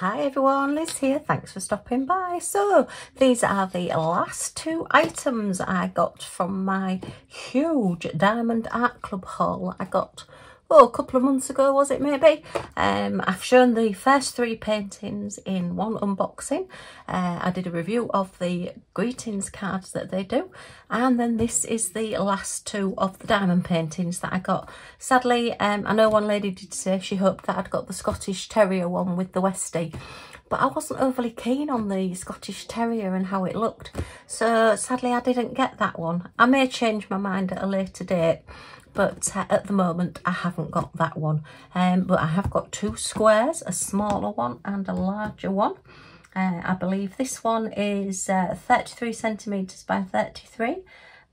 Hi everyone, Liz here. Thanks for stopping by. So these are the last two items I got from my huge Diamond Art Club haul. I got oh, a couple of months ago, was it maybe? Um, I've shown the first three paintings in one unboxing. Uh, I did a review of the greetings cards that they do. And then this is the last two of the diamond paintings that I got. Sadly, um, I know one lady did say she hoped that I'd got the Scottish Terrier one with the Westie but I wasn't overly keen on the Scottish Terrier and how it looked. So sadly I didn't get that one. I may change my mind at a later date but uh, at the moment I haven't got that one. Um, but I have got two squares, a smaller one and a larger one. Uh, I believe this one is uh, 33 centimetres by 33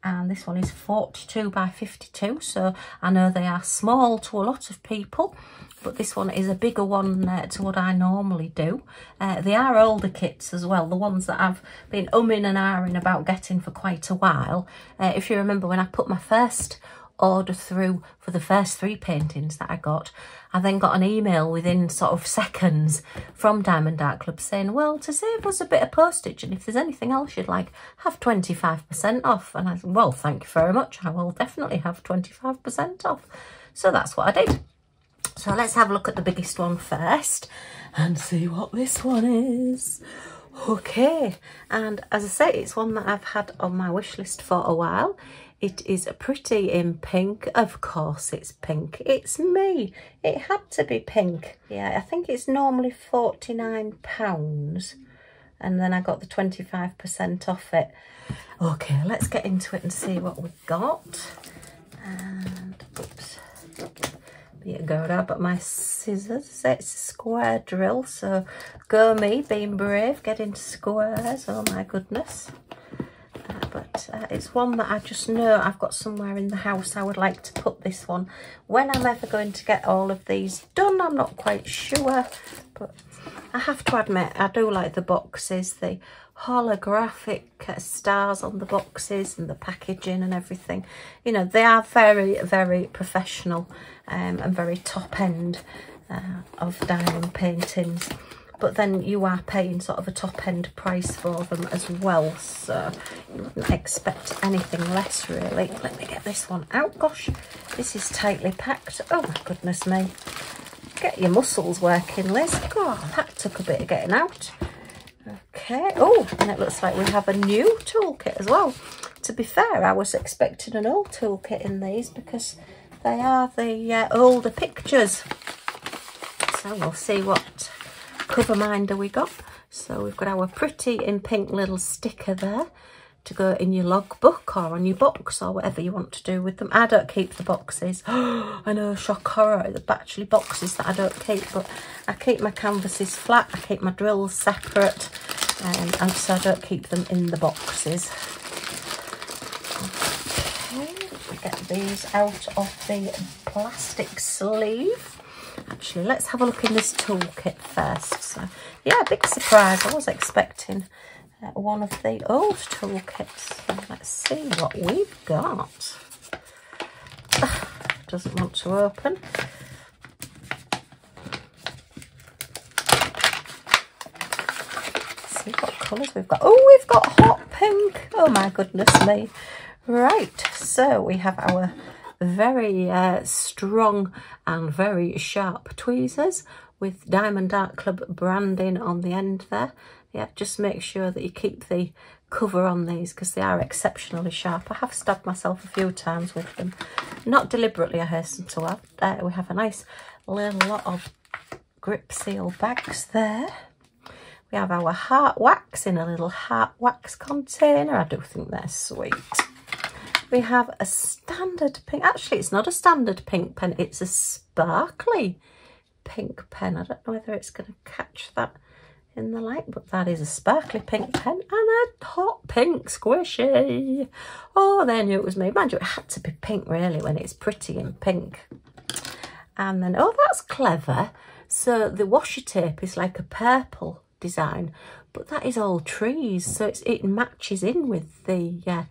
and this one is 42 by 52 so I know they are small to a lot of people but this one is a bigger one uh, to what I normally do. Uh, they are older kits as well, the ones that I've been umming and ahhing about getting for quite a while. Uh, if you remember when I put my first order through for the first three paintings that I got. I then got an email within sort of seconds from Diamond Art Club saying, well, to save us a bit of postage and if there's anything else you'd like, have 25% off. And I said, well, thank you very much. I will definitely have 25% off. So that's what I did. So let's have a look at the biggest one first and see what this one is. Okay, and as I say, it's one that I've had on my wish list for a while. It is a pretty in pink. Of course it's pink. It's me. It had to be pink. Yeah, I think it's normally £49. And then I got the 25% off it. Okay, let's get into it and see what we've got. Oops. Be a go but my scissors. It's a square drill, so go me, being brave, get into squares. Oh my goodness but uh, it's one that I just know I've got somewhere in the house I would like to put this one. When I'm ever going to get all of these done, I'm not quite sure, but I have to admit, I do like the boxes, the holographic uh, stars on the boxes and the packaging and everything. You know, they are very, very professional um, and very top end uh, of diamond paintings. But then you are paying sort of a top end price for them as well so you wouldn't expect anything less really. Let me get this one out. Gosh this is tightly packed. Oh my goodness me. Get your muscles working Liz. God that took a bit of getting out okay. Oh and it looks like we have a new toolkit as well. To be fair I was expecting an old toolkit in these because they are the uh, older pictures. So we'll see what cover minder we got. So we've got our pretty in pink little sticker there to go in your logbook or on your box or whatever you want to do with them. I don't keep the boxes. I know, shock horror, the actually boxes that I don't keep, but I keep my canvases flat, I keep my drills separate, um, and so I don't keep them in the boxes. Okay, get these out of the plastic sleeve. Actually, let's have a look in this toolkit first. So, yeah, big surprise. I was expecting one of the old toolkits. Let's see what we've got. Doesn't want to open. Let's see what colours we've got. Oh, we've got hot pink. Oh my goodness me. Right, so we have our very uh, strong and very sharp tweezers with Diamond Art Club branding on the end there. Yeah, just make sure that you keep the cover on these because they are exceptionally sharp. I have stabbed myself a few times with them. Not deliberately, I hasten to add. Uh, we have a nice little lot of grip seal bags there. We have our heart wax in a little heart wax container. I do think they're sweet we have a standard pink. Actually, it's not a standard pink pen. It's a sparkly pink pen. I don't know whether it's going to catch that in the light, but that is a sparkly pink pen and a hot pink squishy. Oh, they knew it was me. Mind you, it had to be pink, really, when it's pretty in pink. And then, oh, that's clever. So the washi tape is like a purple design, but that is all trees. So it matches in with the... Uh,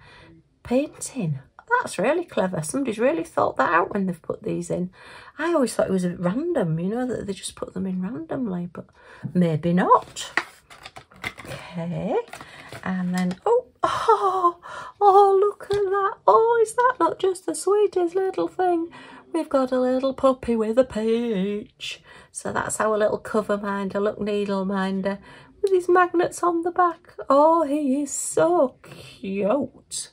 painting. That's really clever. Somebody's really thought that out when they've put these in. I always thought it was random, you know, that they just put them in randomly, but maybe not. Okay, and then, oh, oh, oh, look at that. Oh, is that not just the sweetest little thing? We've got a little puppy with a peach. So that's our little cover minder, look, needle minder, with his magnets on the back. Oh, he is so cute.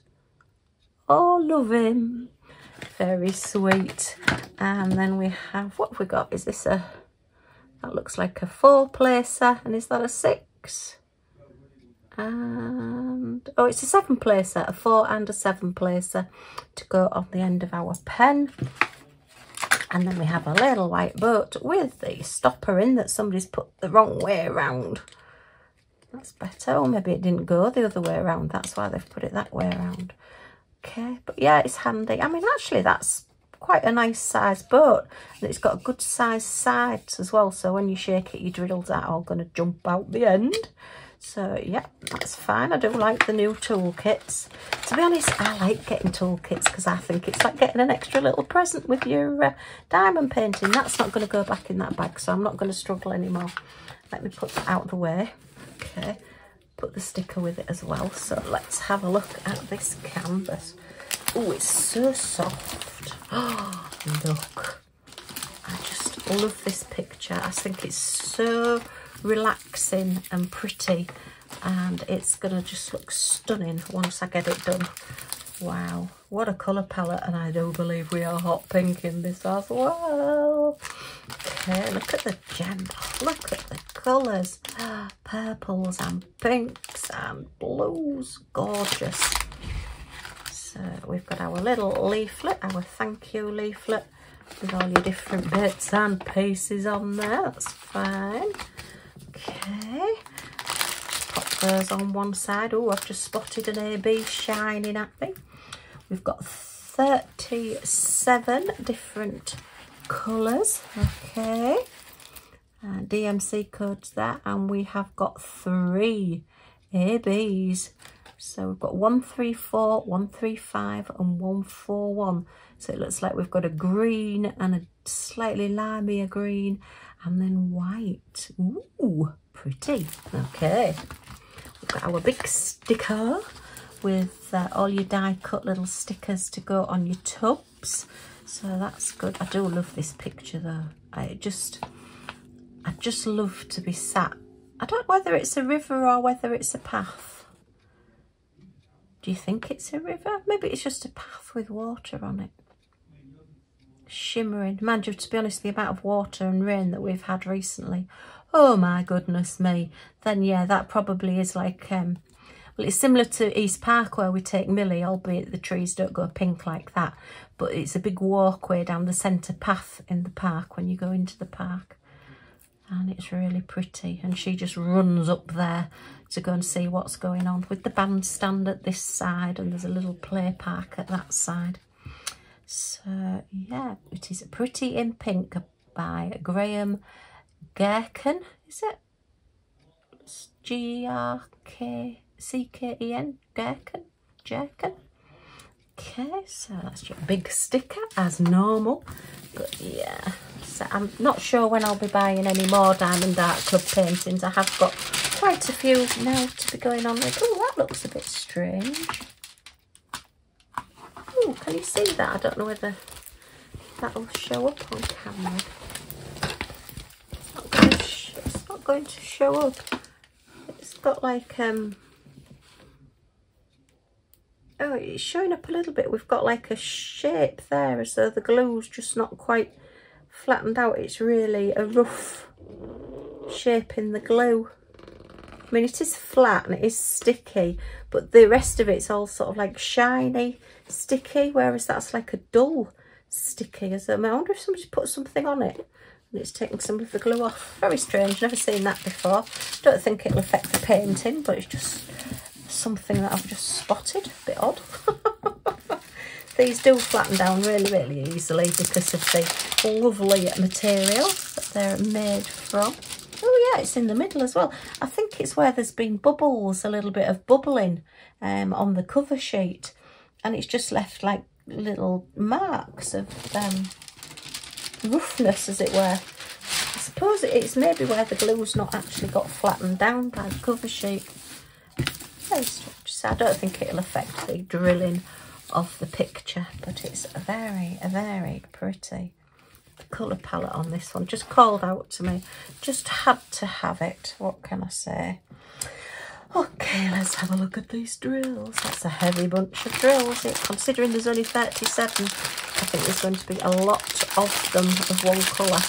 Oh, love him. Very sweet. And then we have, what have we got? Is this a, that looks like a four placer. And is that a six? And, oh, it's a seven placer, a four and a seven placer to go on the end of our pen. And then we have a little white boat with the stopper in that somebody's put the wrong way around. That's better. Or maybe it didn't go the other way around. That's why they've put it that way around. Okay, but yeah, it's handy. I mean, actually, that's quite a nice size boat. And it's got a good size sides as well. So when you shake it, your drills are all going to jump out the end. So yeah, that's fine. I do like the new toolkits. To be honest, I like getting toolkits because I think it's like getting an extra little present with your uh, diamond painting. That's not going to go back in that bag, so I'm not going to struggle anymore. Let me put that out of the way. Okay, put the sticker with it as well. So let's have a look at this canvas. Oh, it's so soft. Oh, look. I just love this picture. I think it's so relaxing and pretty and it's gonna just look stunning once I get it done wow what a colour palette and I do believe we are hot pink in this as well okay look at the gem look at the colours. Purples and pinks and blues. Gorgeous. So we've got our little leaflet our thank you leaflet with all your different bits and pieces on there. That's fine. Okay, pop those on one side. Oh, I've just spotted an AB shining at me. We've got 37 different colours. Okay, uh, DMC codes there, and we have got three ABs. So we've got 134, 135 and 141. So it looks like we've got a green and a slightly limey green and then white. Ooh, pretty. Okay, we've got our big sticker with uh, all your die cut little stickers to go on your tubs. So that's good. I do love this picture though. I just, I just love to be sat. I don't know whether it's a river or whether it's a path. Do you think it's a river? Maybe it's just a path with water on it shimmering. Mind you, to be honest, the amount of water and rain that we've had recently, oh my goodness me, then yeah, that probably is like, um, well, it's similar to East Park where we take Millie, albeit the trees don't go pink like that, but it's a big walkway down the centre path in the park when you go into the park. And it's really pretty. And she just runs up there to go and see what's going on with the bandstand at this side and there's a little play park at that side. So yeah, it is Pretty in Pink by Graham Gerken, is it? G-R-K-C-K-E-N, Gerken, Gerken. Okay, so that's your big sticker as normal. But yeah, so I'm not sure when I'll be buying any more Diamond Art Club paintings. I have got quite a few now to be going on with. Oh, that looks a bit strange. Oh, can you see that? I don't know whether that'll show up on camera. It's not going to, it's not going to show up. It's got like, um, it's showing up a little bit. We've got like a shape there as though the glue's just not quite flattened out. It's really a rough shape in the glue. I mean, it is flat and it is sticky, but the rest of it's all sort of like shiny, sticky, whereas that's like a dull sticky. So I wonder if somebody put something on it and it's taken some of the glue off. Very strange, never seen that before. Don't think it'll affect the painting, but it's just something that I've just spotted. A bit odd. These do flatten down really, really easily because of the lovely material that they're made from. Oh yeah, it's in the middle as well. I think it's where there's been bubbles, a little bit of bubbling um, on the cover sheet. and it's just left like little marks of um, roughness as it were. I suppose it's maybe where the glue's not actually got flattened down by the cover sheet. I don't think it'll affect the drilling of the picture, but it's very, very pretty. Colour palette on this one just called out to me. Just had to have it. What can I say? Okay, let's have a look at these drills. That's a heavy bunch of drills. Considering there's only 37, I think there's going to be a lot of them of one colour.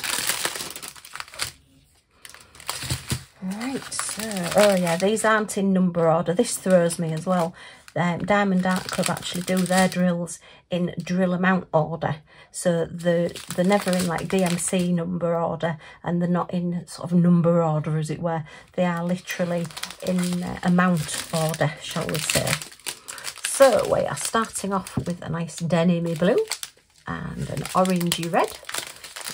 Right, so, oh yeah, these aren't in number order. This throws me as well. Um, Diamond Art Club actually do their drills in drill amount order. So the, they're never in like DMC number order and they're not in sort of number order as it were. They are literally in uh, amount order, shall we say. So we are starting off with a nice denimy blue and an orangey red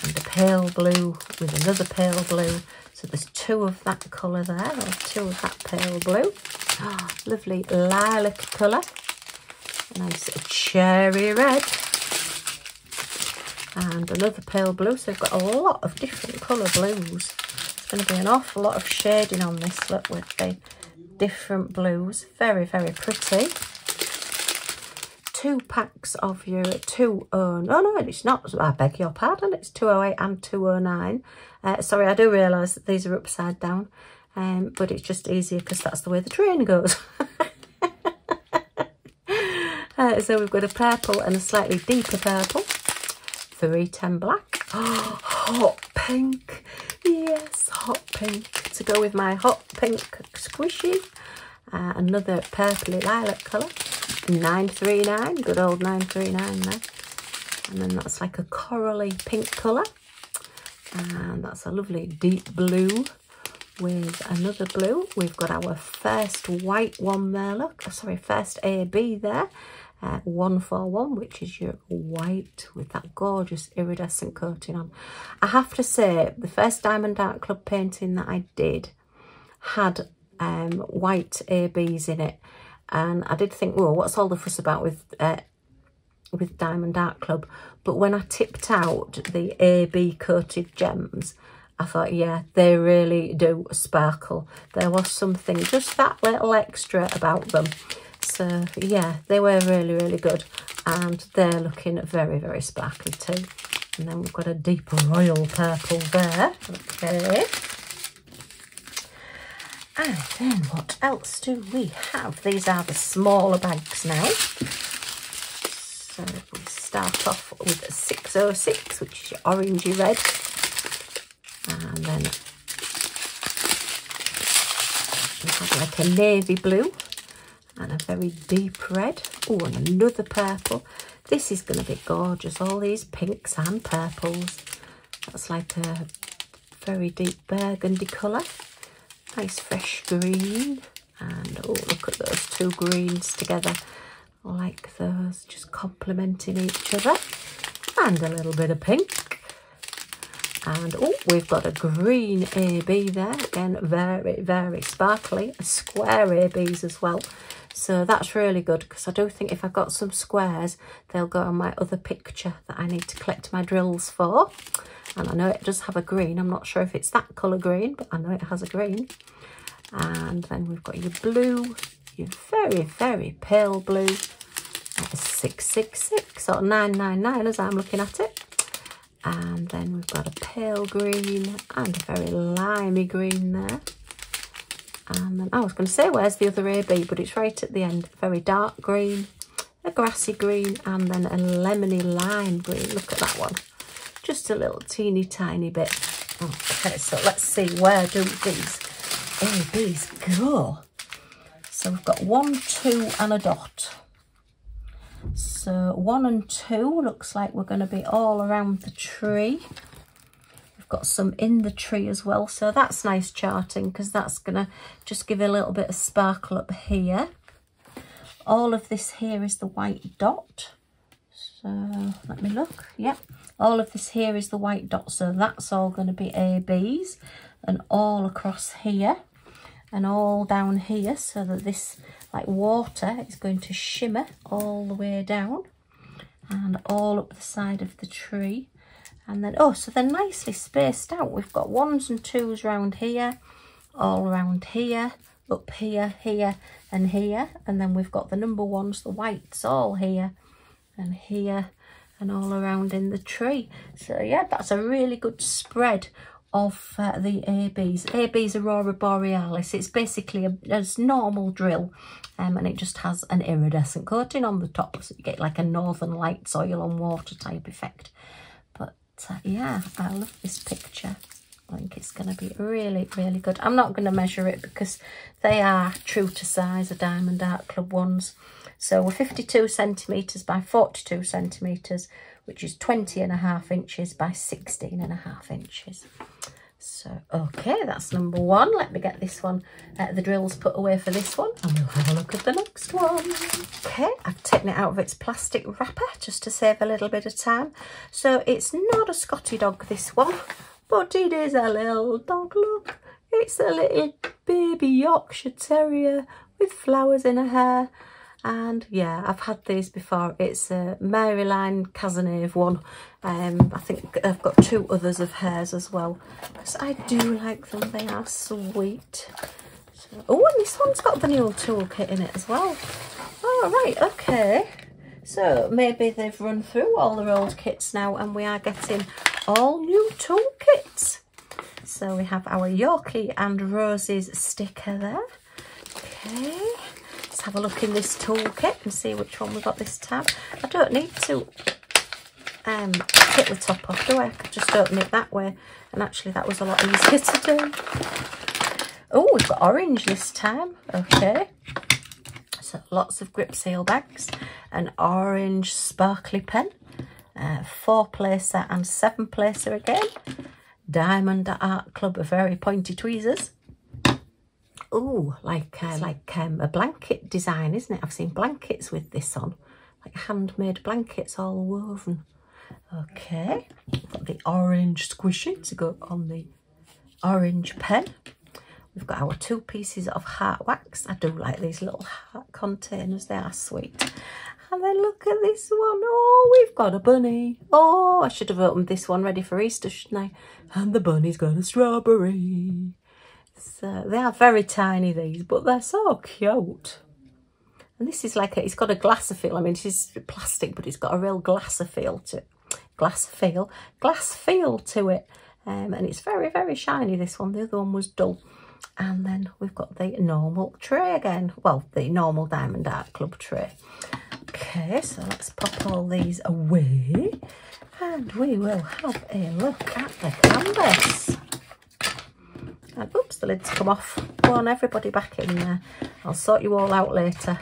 and a pale blue with another pale blue so there's two of that colour there, two of that pale blue. Oh, lovely lilac colour. Nice cherry red. And another pale blue. So we've got a lot of different colour blues. It's going to be an awful lot of shading on this, look, with the different blues. Very, very pretty two packs of your 209. Oh no, it's not. I beg your pardon. It's 208 and 209. Uh, sorry, I do realise that these are upside down, um, but it's just easier because that's the way the train goes. uh, so we've got a purple and a slightly deeper purple. 310 black. Oh, hot pink. Yes, hot pink. To go with my hot pink squishy. Uh, another purpley lilac colour. 939, good old 939 there. And then that's like a corally pink colour. And that's a lovely deep blue with another blue. We've got our first white one there, look. Oh, sorry, first AB there. Uh, 141, which is your white with that gorgeous iridescent coating on. I have to say, the first Diamond Art Club painting that I did had um, white ABs in it and I did think, well, what's all the fuss about with uh, with Diamond Art Club? But when I tipped out the AB coated gems, I thought, yeah, they really do sparkle. There was something, just that little extra about them. So, yeah, they were really, really good. And they're looking very, very sparkly too. And then we've got a deep royal purple there. Okay. And then what else do we have? These are the smaller bags now. So we start off with a 606, which is your orangey red. And then we have like a navy blue and a very deep red. Oh, and another purple. This is going to be gorgeous. All these pinks and purples. That's like a very deep burgundy colour. Nice fresh green. And oh, look at those two greens together. Like those, just complementing each other. And a little bit of pink. And oh, we've got a green AB there. Again, very, very sparkly. Square ABs as well. So that's really good because I do think if I've got some squares, they'll go on my other picture that I need to collect my drills for. And I know it does have a green. I'm not sure if it's that colour green, but I know it has a green. And then we've got your blue, your very, very pale blue. That's 666 or 999 as I'm looking at it. And then we've got a pale green and a very limey green there. And then I was going to say where's the other AB, but it's right at the end. Very dark green, a grassy green, and then a lemony lime green. Look at that one just a little teeny tiny bit. Okay, so let's see, where do these oh, ABs go? So we've got one, two and a dot. So one and two looks like we're going to be all around the tree. We've got some in the tree as well. So that's nice charting because that's going to just give a little bit of sparkle up here. All of this here is the white dot. So let me look. Yep, all of this here is the white dot, so that's all going to be ABs and all across here. and all down here so that this like water is going to shimmer all the way down and all up the side of the tree and then oh so they're nicely spaced out we've got ones and twos around here all around here up here here and here and then we've got the number ones the whites all here and here and all around in the tree so yeah that's a really good spread of uh, the ABs. AB's Aurora Borealis. It's basically a, a normal drill um, and it just has an iridescent coating on the top so you get like a Northern Lights oil on water type effect. But uh, yeah, I love this picture. I think it's going to be really, really good. I'm not going to measure it because they are true to size, the Diamond Art Club ones. So we're 52 centimetres by 42 centimetres, which is 20 and a half inches by 16 and a half inches. So, okay, that's number one. Let me get this one, uh, the drills put away for this one, and we'll have a look at the next one. Okay, I've taken it out of its plastic wrapper just to save a little bit of time. So it's not a Scotty dog, this one, but it is a little dog, look. It's a little baby Yorkshire Terrier with flowers in her hair. And yeah I've had these before. It's a Maryline Cazenave one. Um, I think I've got two others of hers as well because I do like them. They are sweet. So, oh and this one's got the new toolkit in it as well. Oh right okay so maybe they've run through all their old kits now and we are getting all new toolkits so we have our Yorkie and Roses sticker there okay let's have a look in this toolkit and see which one we got this time. I don't need to um, get the top off, do I? I could just open it that way. And actually that was a lot easier to do. Oh, we've got orange this time. Okay. Lots of grip seal bags. An orange sparkly pen. Uh, four placer and seven placer again. Diamond Art Club, very pointy tweezers oh, like um, like um, a blanket design, isn't it? I've seen blankets with this on, like handmade blankets all woven. Okay, got the orange squishy to go on the orange pen. We've got our two pieces of heart wax. I do like these little heart containers, they are sweet. And then look at this one. Oh, we've got a bunny. Oh, I should have opened this one ready for Easter, shouldn't I? And the bunny's got a strawberry. So they are very tiny, these, but they're so cute. And this is like, a, it's got a glass feel. I mean, it is plastic, but it's got a real glass feel to it. Glass feel, glass feel to it. Um, and it's very, very shiny, this one. The other one was dull. And then we've got the normal tray again. Well, the normal Diamond Art Club tray. Okay, so let's pop all these away. And we will have a look at the canvas. And oops, the lid's come off. Go on, everybody back in there. I'll sort you all out later.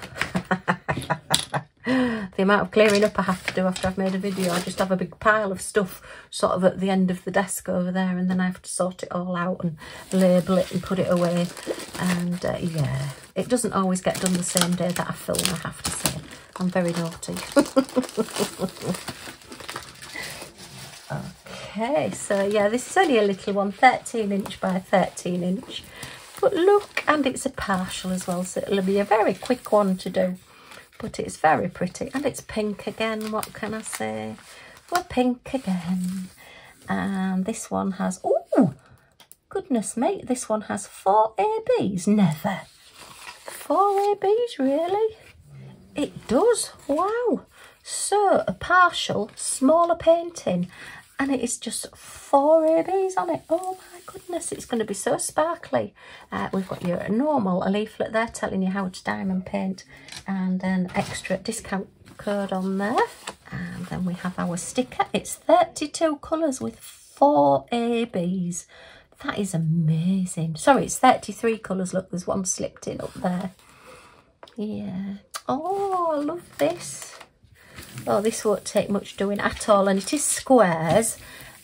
the amount of clearing up I have to do after I've made a video. I just have a big pile of stuff sort of at the end of the desk over there and then I have to sort it all out and label it and put it away. And uh, yeah, it doesn't always get done the same day that I film, I have to say. I'm very naughty. Okay, so yeah, this is only a little one, 13 inch by 13 inch. But look, and it's a partial as well, so it'll be a very quick one to do. But it's very pretty, and it's pink again, what can I say? We're pink again. And this one has, oh, goodness me, this one has four ABs, never. Four ABs, really? It does, wow. So, a partial, smaller painting and it is just four ABs on it. Oh my goodness, it's going to be so sparkly. Uh, we've got your normal leaflet there telling you how to diamond paint and an extra discount code on there. And then we have our sticker. It's 32 colours with four ABs. That is amazing. Sorry, it's 33 colours. Look, there's one slipped in up there. Yeah. Oh, I love this. Oh, this won't take much doing at all, and it is squares.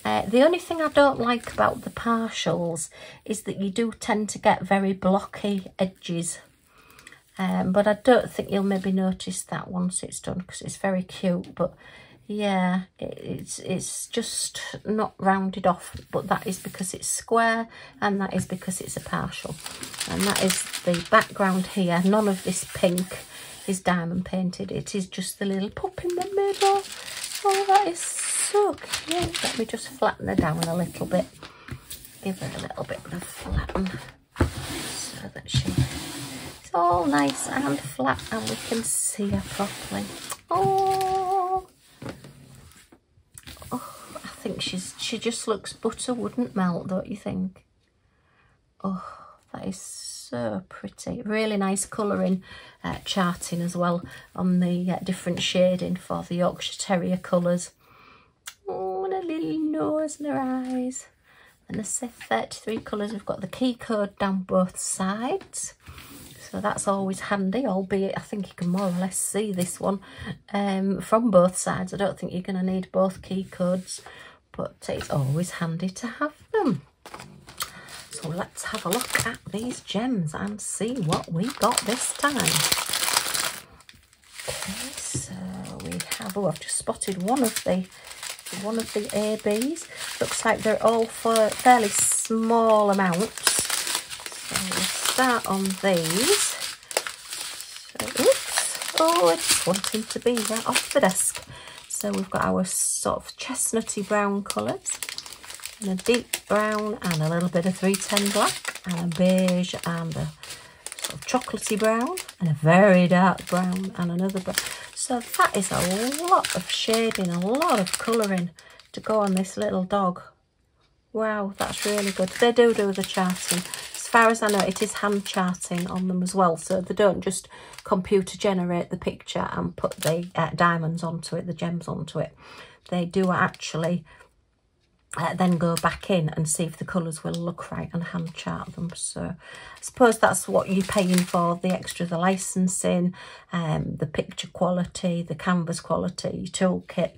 Uh, the only thing I don't like about the partials is that you do tend to get very blocky edges. Um, but I don't think you'll maybe notice that once it's done because it's very cute. But yeah it's it's just not rounded off but that is because it's square and that is because it's a partial and that is the background here none of this pink is diamond painted. It is just the little pup in the middle. Oh that is so cute. Let me just flatten her down a little bit. Give her a little bit of flatten so that she it's all nice and flat and we can see her properly. Oh, oh I think she's she just looks butter wouldn't melt, don't you think? Oh, that is so pretty. Really nice colouring uh, charting as well on the uh, different shading for the Yorkshire Terrier colours. Oh, and a little nose and her eyes. And the set 33 colours, we've got the key code down both sides. So that's always handy, albeit I think you can more or less see this one um, from both sides. I don't think you're going to need both key codes but it's always handy to have them. So let's have a look at these gems and see what we got this time. Okay, so we have, oh, I've just spotted one of the one of the ABs. Looks like they're all for fairly small amounts. So we'll start on these. So, oops, oh, i it's wanting to be right off the desk. So we've got our sort of chestnutty brown colours and a deep brown and a little bit of 310 black and a beige and a sort of chocolatey brown and a very dark brown and another brown. So that is a lot of shading, a lot of colouring to go on this little dog. Wow, that's really good. They do do the charting As far as I know, it is hand charting on them as well. So they don't just computer generate the picture and put the uh, diamonds onto it, the gems onto it. They do actually uh, then go back in and see if the colours will look right and hand chart them. So I suppose that's what you're paying for, the extra, the licensing, um, the picture quality, the canvas quality, your toolkit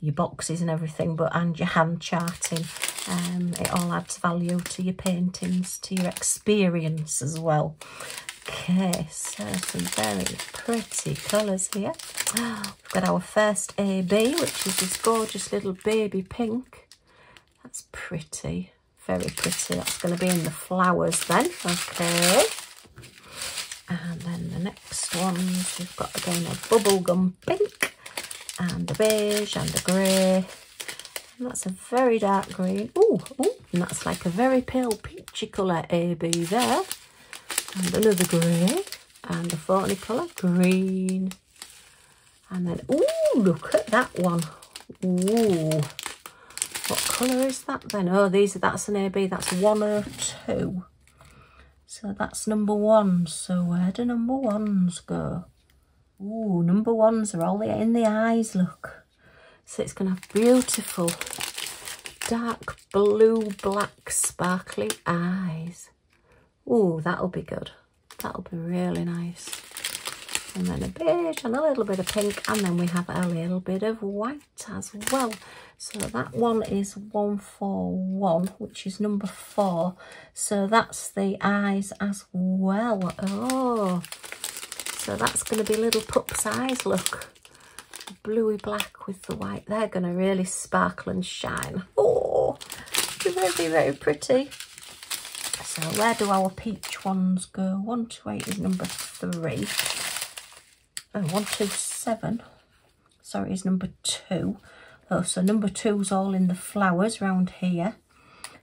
your boxes and everything, but and your hand charting. Um, it all adds value to your paintings, to your experience as well. Okay, so some very pretty colours here. We've got our first AB, which is this gorgeous little baby pink. That's pretty, very pretty. That's going to be in the flowers then. Okay. And then the next ones, we've got again a bubblegum pink and a beige and a grey. And that's a very dark green. Oh, and that's like a very pale peachy colour AB there. And another grey and a thorny colour, green. And then, oh, look at that one. Ooh. What colour is that then? Oh, these are that's an AB. That's one or two. So that's number one. So where do number ones go? Ooh, number ones are all in the eyes, look. So it's going to have beautiful dark blue, black, sparkly eyes. Ooh, that'll be good. That'll be really nice. And then a beige and a little bit of pink. And then we have a little bit of white as well. So that one is 141, which is number four. So that's the eyes as well. Oh, so that's going to be little pup's eyes, look. Bluey black with the white. They're going to really sparkle and shine. Oh, they're very, very pretty. So where do our peach ones go? 128 is number three. Oh, 127, sorry, is number two. Oh, so number two's all in the flowers round here.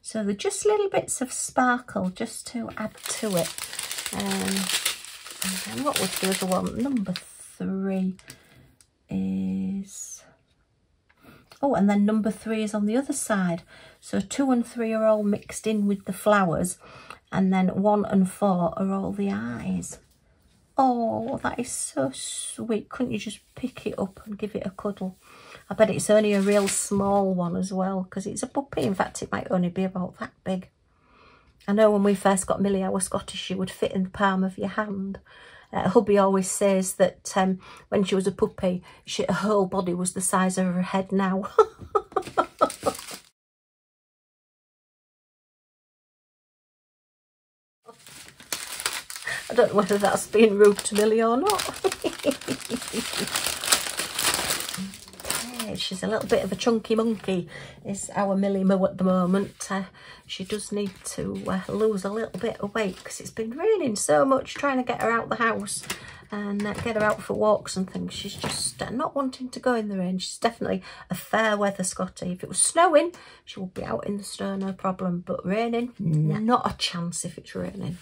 So they're just little bits of sparkle just to add to it. Um, and what was the other one? Number three is... Oh, and then number three is on the other side. So two and three are all mixed in with the flowers. And then one and four are all the eyes. Oh, that is so sweet. Couldn't you just pick it up and give it a cuddle? I bet it's only a real small one as well because it's a puppy. In fact, it might only be about that big. I know when we first got Millie, our Scottish, she would fit in the palm of your hand. Uh, hubby always says that um, when she was a puppy, she, her whole body was the size of her head now. I don't know whether that's being rude to Millie or not. okay, she's a little bit of a chunky monkey, is our Millie Moo at the moment. Uh, she does need to uh, lose a little bit of weight because it's been raining so much trying to get her out the house and uh, get her out for walks and things. She's just uh, not wanting to go in the rain. She's definitely a fair weather Scotty. If it was snowing, she would be out in the snow, no problem. But raining, not a chance if it's raining.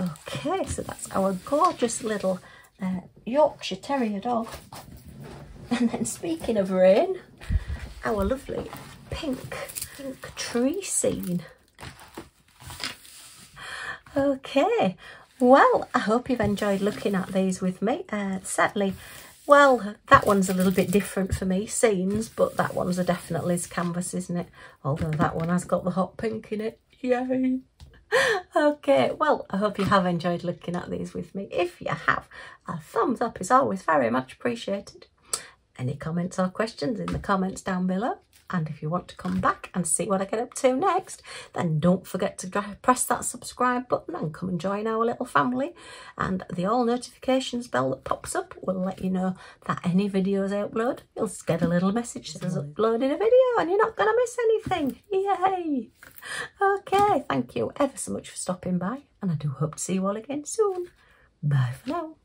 Okay, so that's our gorgeous little uh, Yorkshire Terrier dog. And then speaking of rain, our lovely pink, pink tree scene. Okay, well, I hope you've enjoyed looking at these with me. Uh, sadly, well, that one's a little bit different for me, scenes, but that one's a definite Liz canvas, isn't it? Although that one has got the hot pink in it. Yay! okay, well, I hope you have enjoyed looking at these with me. If you have, a thumbs up is always very much appreciated. Any comments or questions in the comments down below. And if you want to come back and see what I get up to next, then don't forget to press that subscribe button and come and join our little family. And the all notifications bell that pops up will let you know that any videos I upload, you'll get a little message that says uploading a video and you're not going to miss anything. Yay! Okay, thank you ever so much for stopping by and I do hope to see you all again soon. Bye for now.